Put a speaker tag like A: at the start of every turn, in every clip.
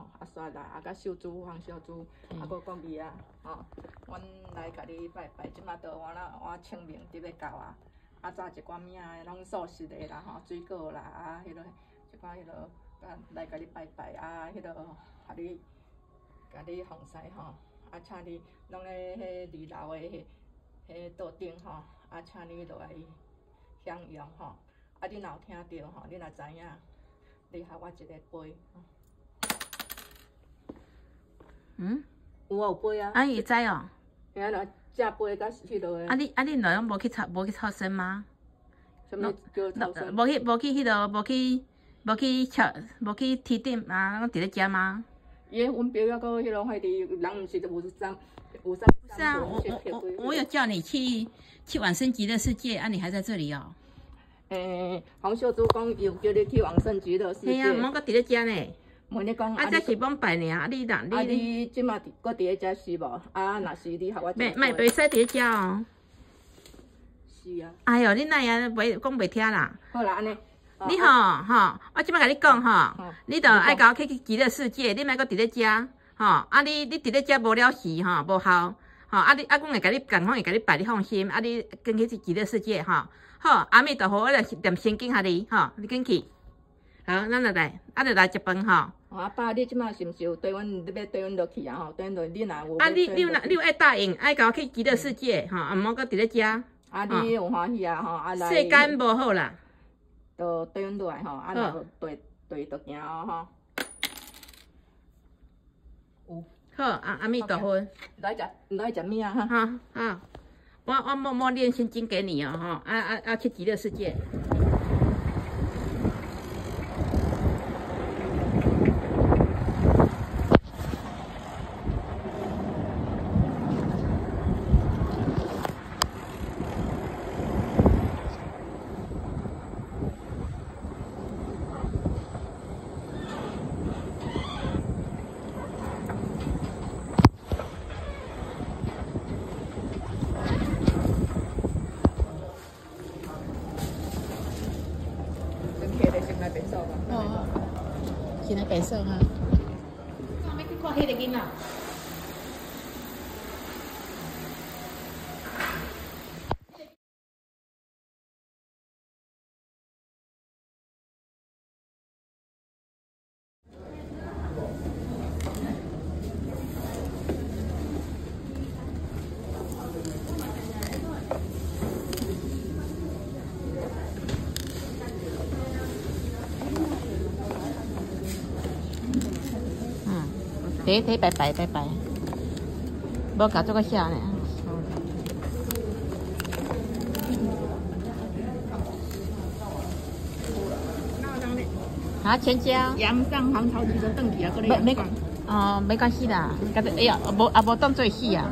A: 吼，啊煞来啊，甲小猪、黄小猪，啊，搁讲伊啊，吼，阮来甲你拜拜，即马都我啦，我清明伫要到啊，啊，早一寡物仔拢素食的啦，吼，水果啦，啊，迄落一寡迄落，啊，来甲你拜拜，啊，迄落，甲你，甲你防晒吼，啊，请你拢咧迄二楼的迄迄桌顶吼，啊，请你落来享用吼，啊，你若有听着吼，你若知影，你互我一个杯。
B: 嗯，
A: 有啊有杯啊，
B: 啊伊知哦。
A: 遐若食杯甲迄落
B: 啊
A: 的，
B: 你啊你两拢无去操无去操身吗？
A: 什么叫超生？
B: 无去无去迄落无去无去操无去提点啊，拢伫咧食吗？
A: 伊迄阮表遐个迄落迄伫人毋是有三有三
B: 是啊，我我我我有叫你去去往生极乐世界啊，你还在这里哦。
A: 诶，黄秀珠讲有叫你去往生极乐世界，
B: 嘿啊，毋过伫咧食呢。
A: 问你讲
B: 啊，这是帮拜年，啊你若
A: 啊
B: 你你
A: 你即马搁伫咧遮是无？啊，若是你互我
B: 袂袂袂使伫咧食哦。
A: 是啊，
B: 哎哟，你那样袂讲袂听啦？
A: 好啦，安尼。
B: 你吼吼，我即摆甲你讲吼，你着爱甲我去去极乐世界，你莫搁伫咧食，吼，啊你你伫咧食无了事吼，无效，吼，啊你啊阮会甲你共款会甲你拜，你放心，啊你跟去极乐世界吼，好，阿弥陀佛，我来念心经互你，吼，你跟去，好，咱就来，啊着来食饭吼。
A: 啊爸，你即马是毋是有对阮你要对阮落去啊？吼，对阮落你若有
B: 啊你你若你有爱答应，爱甲我去极乐世界，吼，啊毋好搁伫咧遮，
A: 啊你有欢喜啊？吼，啊来。
B: 世间无好啦。
A: 就对阮落来吼，啊，若对对着行吼。有，
B: 好，啊阿弥陀佛，
A: 来食，来食物啊哈。
B: 好好，我我默默念心经给你哦，吼，啊啊啊，去极乐世界。现在白色哈。我要去睇睇拜拜拜拜，无搞这个下呢。啊，全家。
A: 洋上航潮局的邓体啊，搁咧
B: 没没
A: 洋港。
B: 哦，没关系啦，搞得哎呀，无啊无当做戏啊。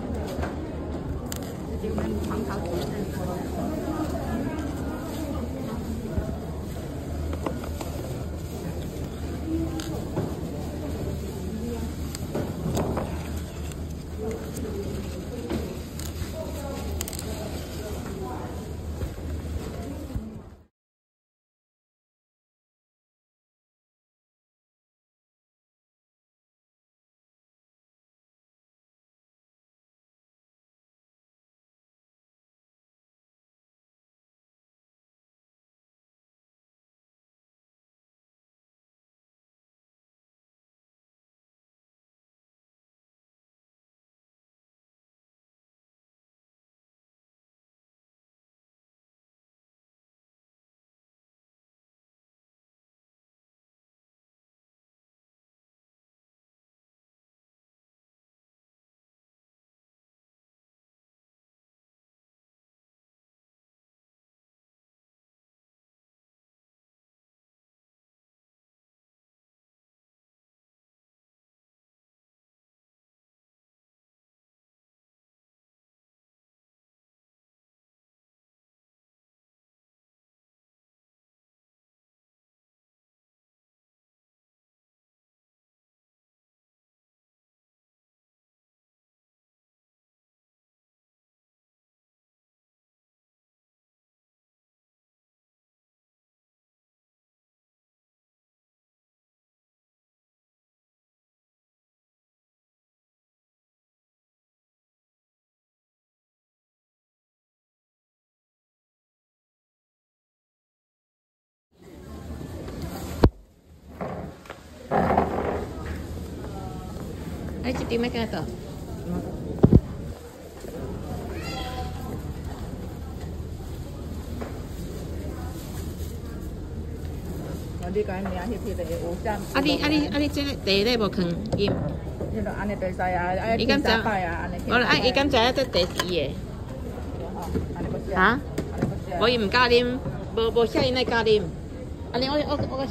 A: 你讲名迄批的有啥？
B: 啊你啊你啊你这个第一个无放盐？
A: 你就安尼对使啊，啊伊敢知？
B: 我啊伊敢知影这第二个？啊？我伊毋敢啉，无无写因来敢啉。安尼我我我。